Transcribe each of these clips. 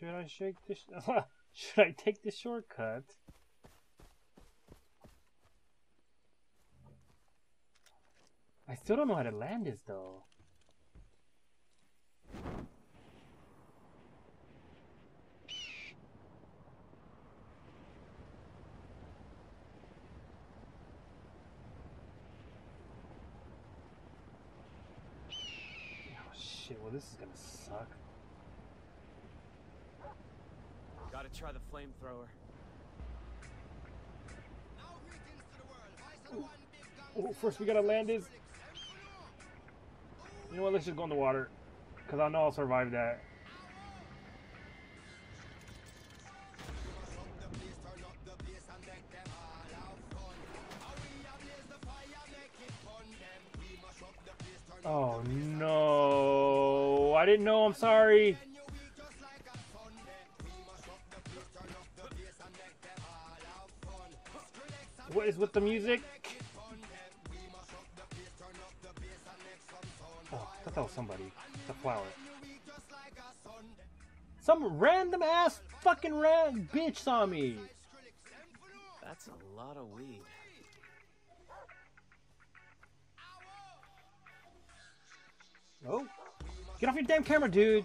Should I shake this? Should I take the shortcut? I still don't know how to land this though. Oh shit, well this is gonna suck. Gotta try the flamethrower. Oh, first we gotta land is. You know what, let's just go in the water. Cause I know I'll survive that. Oh no! I didn't know. I'm sorry. What is with the music? Oh, I thought that was somebody. The flower. Some random ass fucking ran bitch saw me. That's a lot of weed. Oh. Get off your damn camera, dude.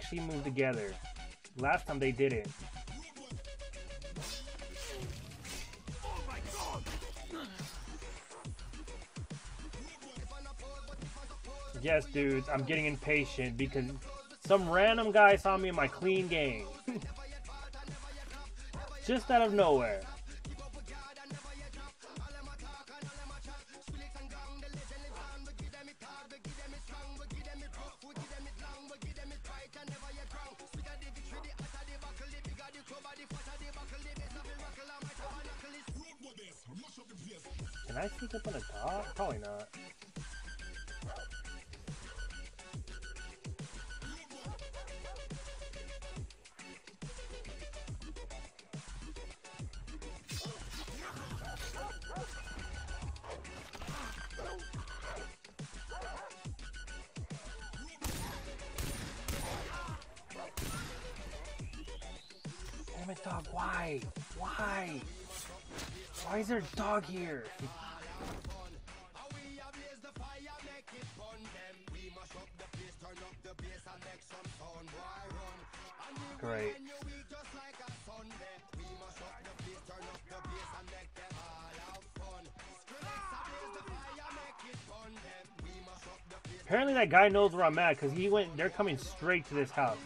actually moved together. Last time they didn't. Yes, dudes, I'm getting impatient because some random guy saw me in my clean game. Just out of nowhere. Probably not. Damn it, dog. Why? Why? Why is there a dog here? Great. Apparently that guy knows where I'm at because he went, they're coming straight to this house.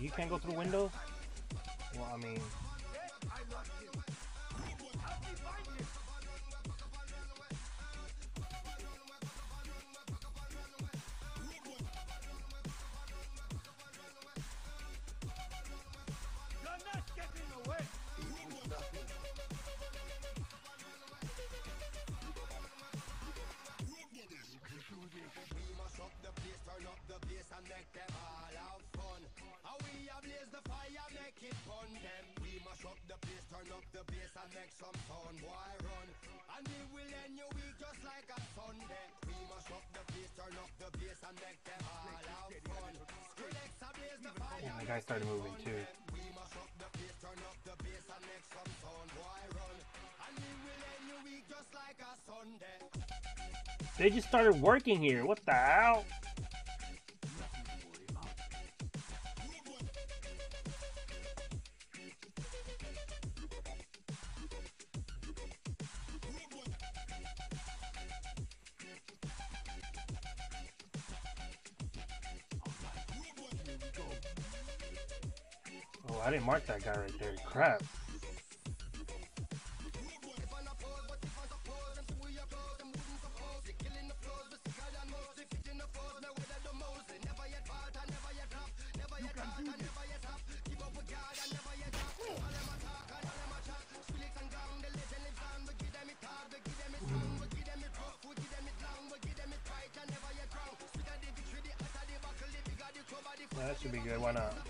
You can't go through windows? Well, I mean... and make some sound, boy, run. And we will end your week just like a Sunday. We must the place, turn up the place, and make them all fun. Skrillex the fire. Yeah, the guy started moving too. We must the place, turn up the place, and make some sound, boy, run. And we will end your week just like a Sunday. They just started working here. What the hell? Oh, I didn't mark that guy right there. Crap. That should be good. Why not?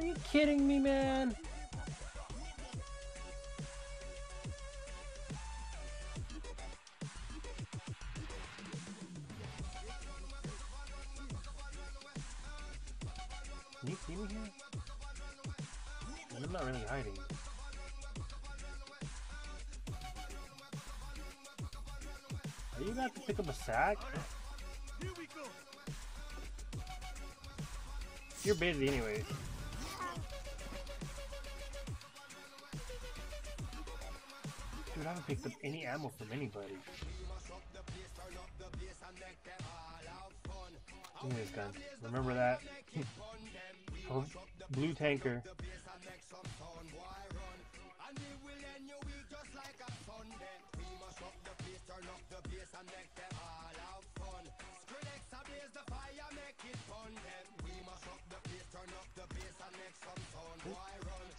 Are you kidding me, man? Can you see me here? I'm not really hiding. Are you about to pick up a sack? You're busy anyways. Dude, I haven't picked up any ammo from anybody. Give me this gun. Remember that? Oh, blue tanker.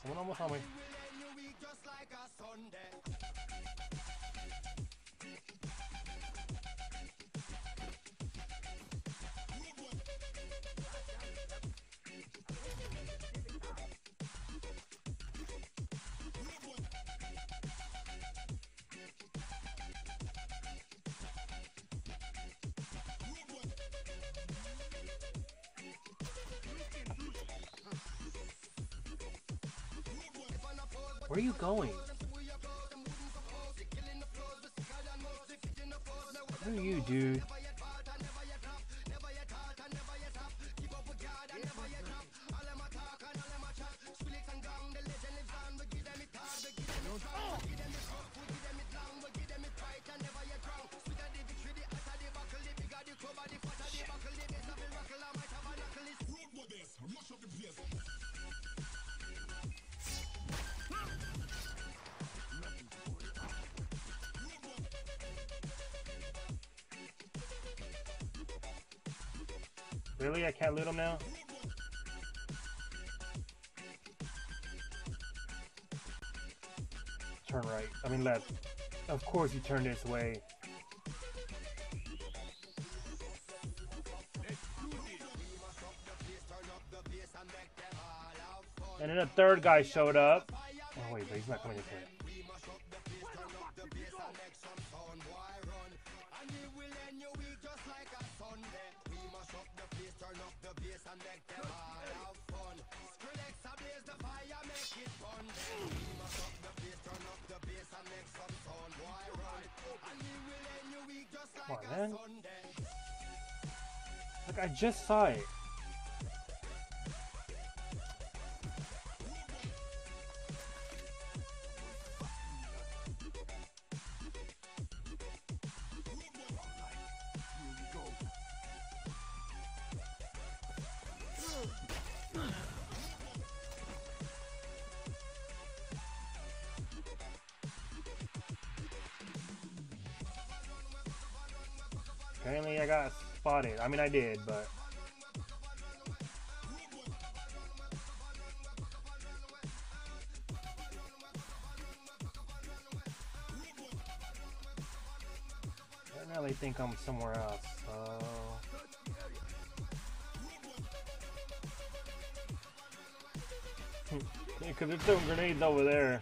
Someone almost on me. Where are you going? Who are you, dude? Really? I can't loot him now? Turn right. I mean left. Of course you turn this way. And then a third guy showed up. Oh wait, but he's not coming this way. and make them all have fun. Skrillex the fire, make it fun. Must up the bass, turn up the bass and make some sound. Why run? And we will end your week just like on, a man. Sunday. Like I just saw it. Apparently I got spotted. I mean, I did, but... Now they think I'm somewhere else, so... yeah, because they're throwing grenades over there.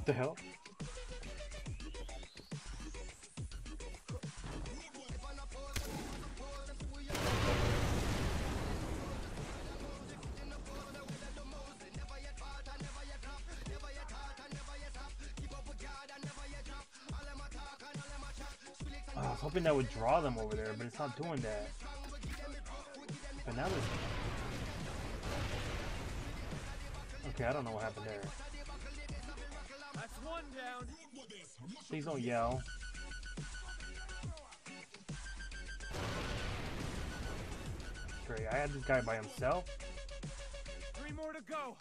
What the hell? I was hoping that would draw them over there, but it's not doing that. But now there's... Okay, I don't know what happened there. One down. Please don't yell. Great, I had this guy by himself. Three more to go.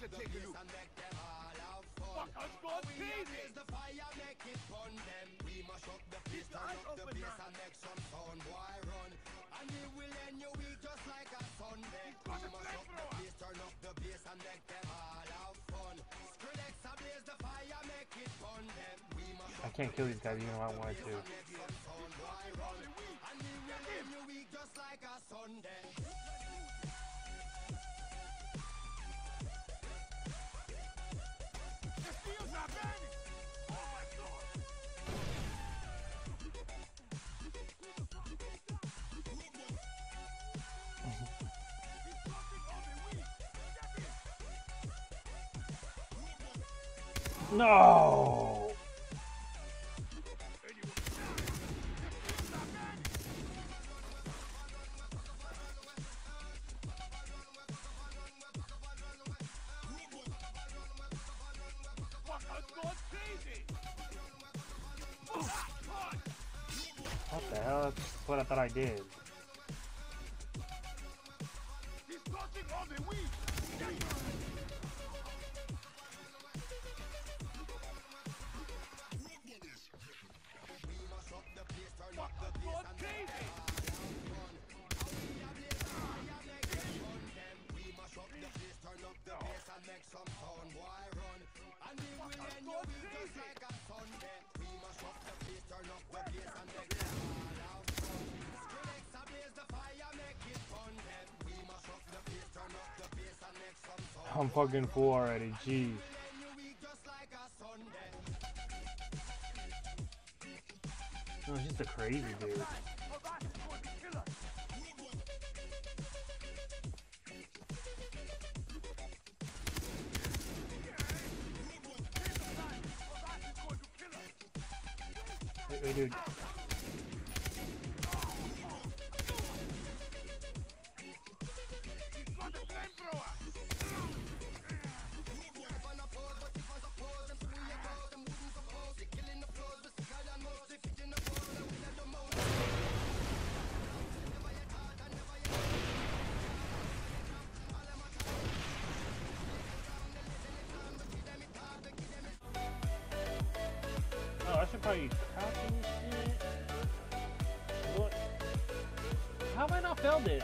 Shut up. Awesome. He's not here. He's on the way. I better take a look. Fuck, I've gone crazy. Keep the eyes open, man. He's got a flamethrower. I can't kill these guys even if I wanted to. No! I'm fucking full already, jeez. No, he's just a crazy dude. Wait, wait, dude. Call you and shit. What? How have I not failed this?